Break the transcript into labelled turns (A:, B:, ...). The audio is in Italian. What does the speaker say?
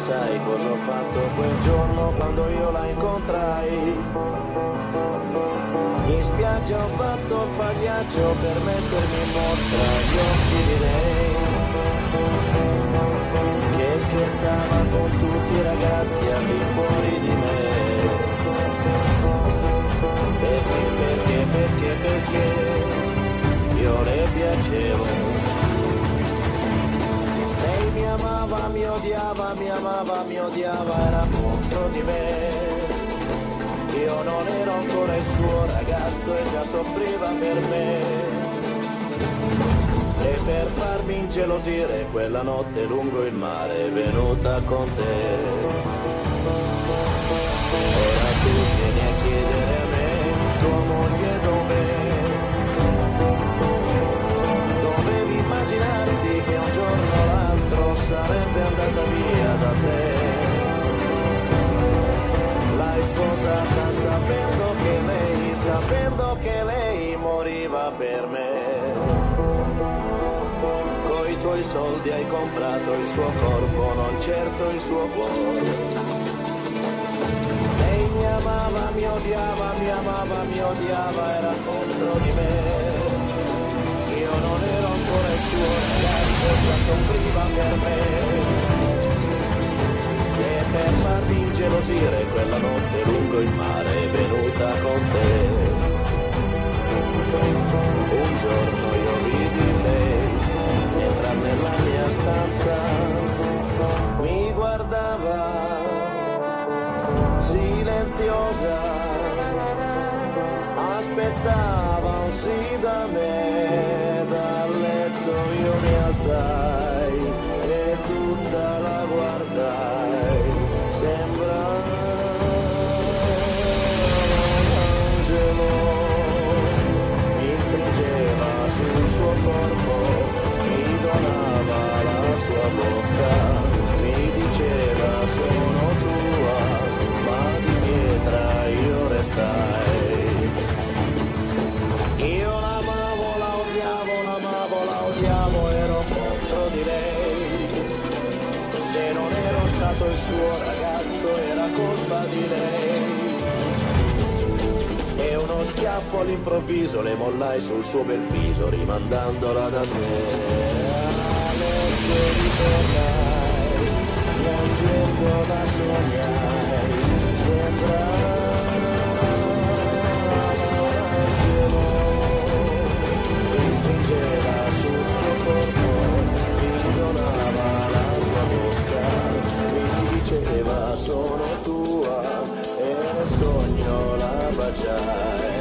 A: fatto quel giorno quando io la incontrai. In spiaggia ho fatto il pagliaccio per mettermi in mostra gli occhi di lei. Che scherzava con tutti i ragazzi al di fuori di me. Perché, perché, perché, perché io le piacevo. Amava, mi odiava, mi amava, mi odiava, era contro di me. Io non ero ancora il suo ragazzo e già soffriva per me. E per farmi ingelosire quella notte lungo il mare è venuta con te. Ora tu vieni a chiedere sarebbe andata via da te. L'hai sposata sapendo che lei, sapendo che lei moriva per me. Coi tuoi soldi hai comprato il suo corpo, non certo il suo cuore. Mi amava, mi odiava, mi amava, mi odiava, era contro di me. Io non ero ancora il suo soffriva per me. E per farmi ingelosire quella notte lungo il mare è venuta con te. Un giorno io vidi lei entrare nella mia stanza, mi guardava silenziosa, aspettava suo ragazzo era colpa di lei. E uno schiaffo all'improvviso le mollai sul suo bel viso rimandandola da me. A letto ritornai, piangendo sono tua e sogno la baciai.